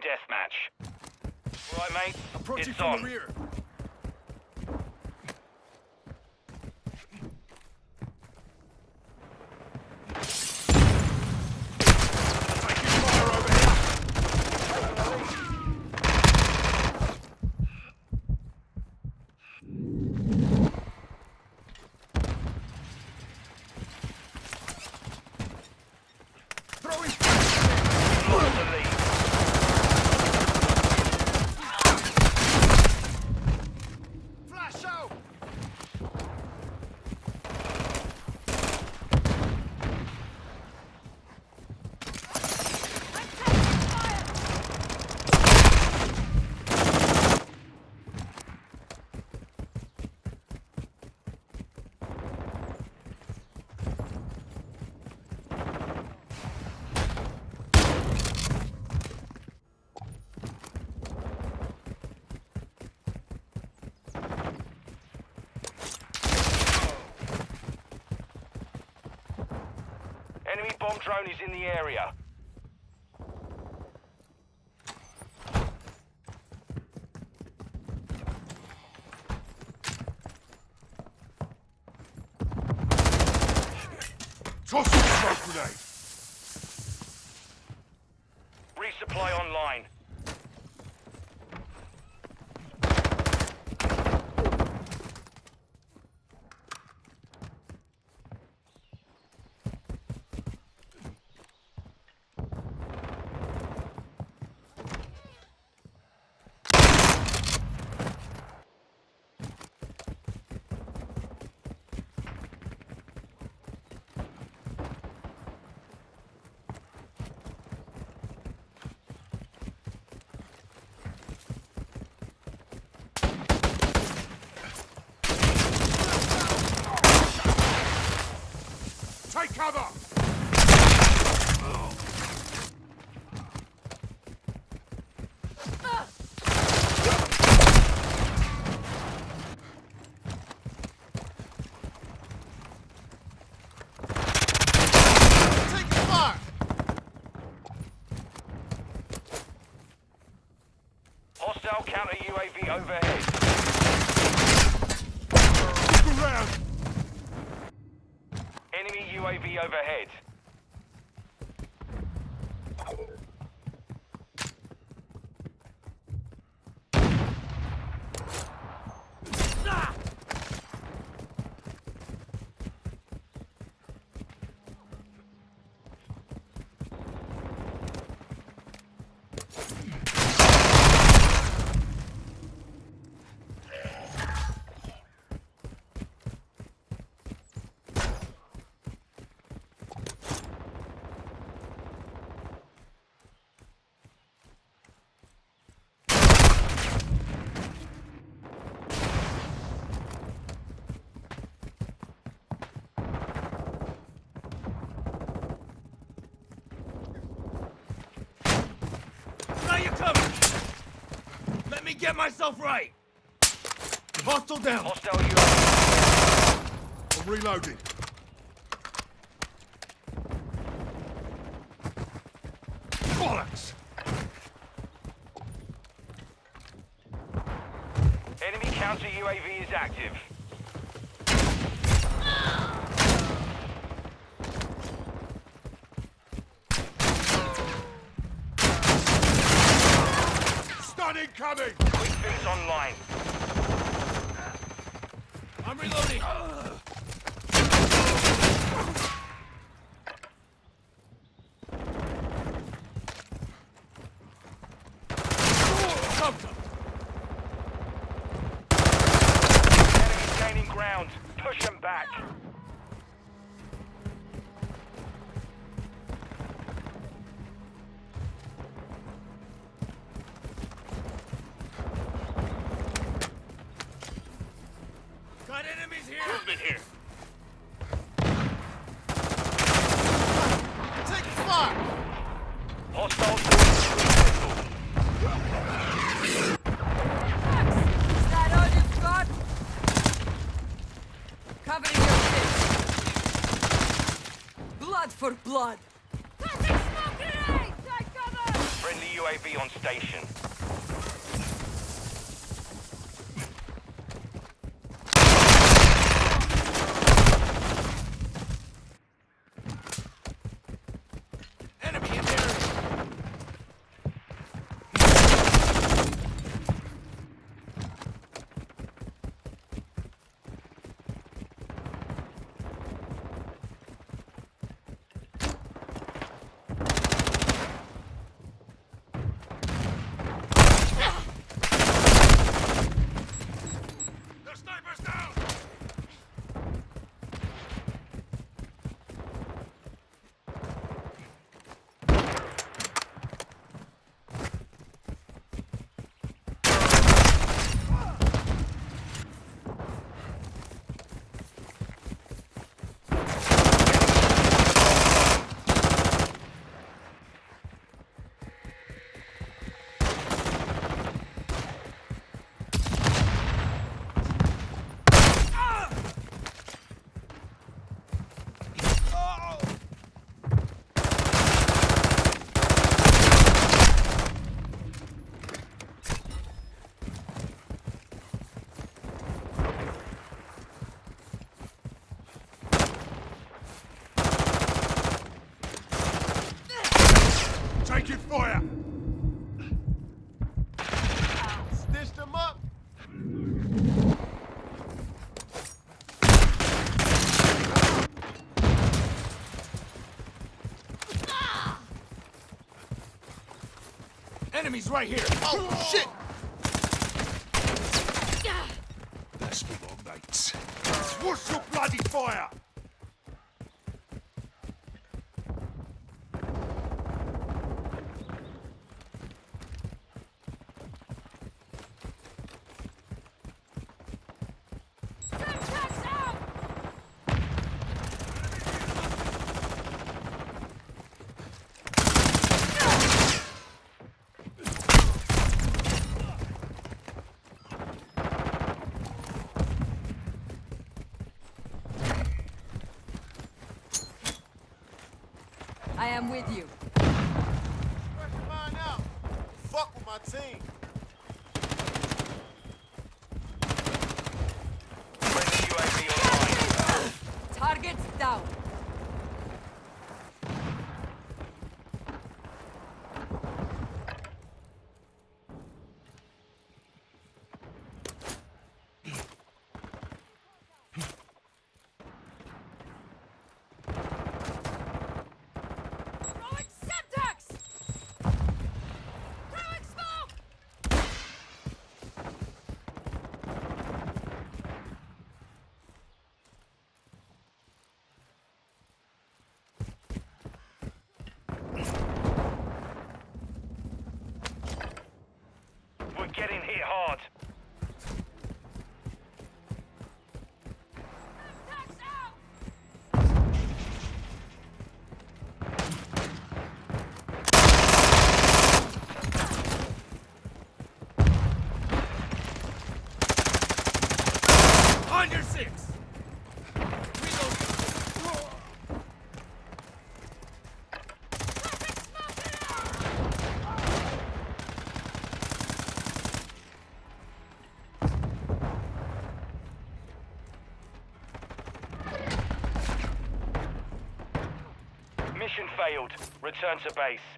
deathmatch. Right, mate. Approaching it's from on. the rear. Enemy bomb drone is in the area. Cover. Taking fire. Hostile counter UAV overhead. Look around. Enemy UAV overhead. Get myself right! Hostile down! Hostile UAV. I'm reloading. Bollocks. Enemy counter UAV is active. Incoming. Quick fix online. I'm reloading! Movement here. Taking fire. Hostile. Is that all you've got? Covering your six. Blood for blood. Smoke grenade! Take cover! Friendly UAV on station. Enemies right here! Oh, shit! Let's move on, mates. What's your bloody fire? I am with you. Out! Fuck with my team! Failed. Return to base.